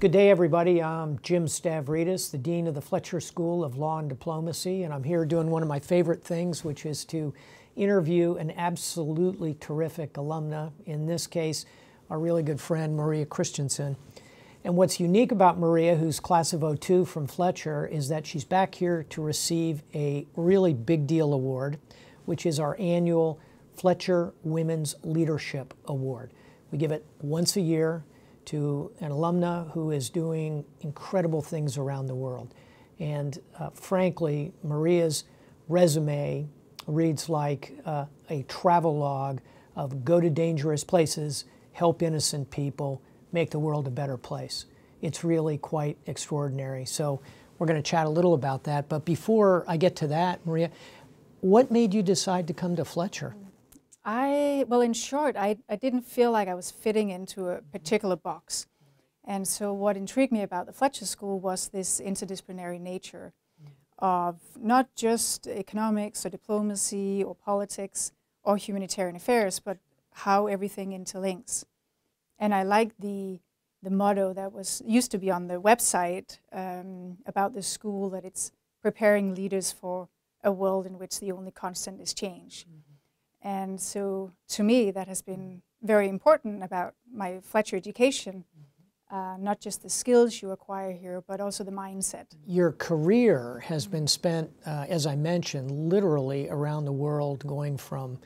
Good day, everybody. I'm Jim Stavridis, the Dean of the Fletcher School of Law and Diplomacy, and I'm here doing one of my favorite things, which is to interview an absolutely terrific alumna, in this case, our really good friend, Maria Kristensen. And what's unique about Maria, who's class of 02 from Fletcher, is that she's back here to receive a really big deal award, which is our annual Fletcher Women's Leadership Award. We give it once a year to an alumna who is doing incredible things around the world. And uh, frankly, Maria's resume reads like uh, a travel log of go to dangerous places, help innocent people, make the world a better place. It's really quite extraordinary. So we're going to chat a little about that. But before I get to that, Maria, what made you decide to come to Fletcher? I, well, in short, I, I didn't feel like I was fitting into a particular box. And so what intrigued me about the Fletcher School was this interdisciplinary nature of not just economics or diplomacy or politics or humanitarian affairs, but how everything interlinks. And I like the, the motto that was used to be on the website um, about the school that it's preparing leaders for a world in which the only constant is change. Mm -hmm. And so to me, that has been very important about my Fletcher education. Mm -hmm. Uh, not just the skills you acquire here, but also the mindset. Your career has been spent, uh, as I mentioned, literally around the world, going from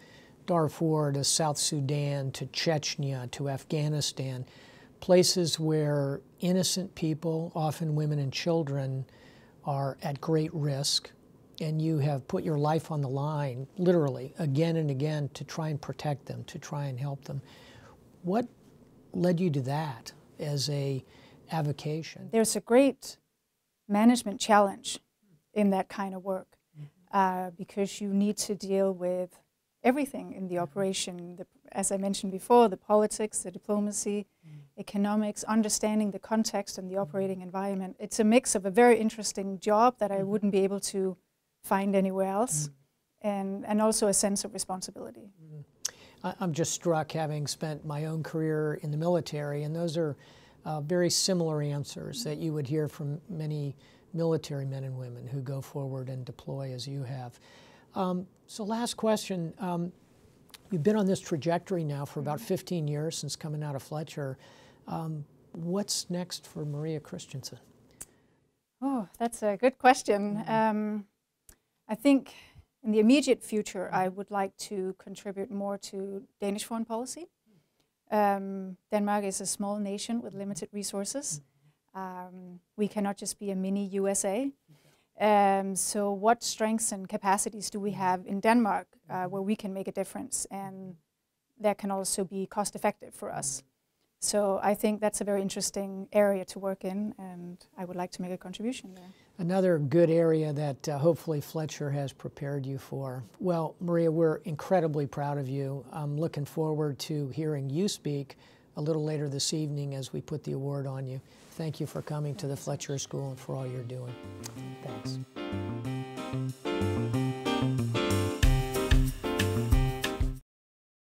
Darfur to South Sudan to Chechnya to Afghanistan, places where innocent people, often women and children, are at great risk. And you have put your life on the line, literally, again and again, to try and protect them, to try and help them. What led you to that as a avocation? There's a great management challenge in that kind of work mm-hmm. uh, because you need to deal with everything in the mm-hmm. operation. The, as I mentioned before, the politics, the diplomacy, mm. economics, understanding the context and the mm-hmm. operating environment. It's a mix of a very interesting job that I mm-hmm. wouldn't be able to find anywhere else, mm. and, and also a sense of responsibility. Mm. I'm just struck having spent my own career in the military, and those are uh, very similar answers that you would hear from many military men and women who go forward and deploy as you have. Um, so last question. Um, you've been on this trajectory now for about 15 years since coming out of Fletcher. Um, what's next for Maria Kristensen? Oh, that's a good question. Mm -hmm. I think in the immediate future, I would like to contribute more to Danish foreign policy. Um, Denmark is a small nation with limited resources. Um, we cannot just be a mini USA. Um, so what strengths and capacities do we have in Denmark uh, where we can make a difference and that can also be cost effective for us? So I think that's a very interesting area to work in and I would like to make a contribution there. Another good area that uh, hopefully Fletcher has prepared you for. Well, Maria, we're incredibly proud of you. I'm looking forward to hearing you speak a little later this evening as we put the award on you. Thank you for coming to the Fletcher School and for all you're doing.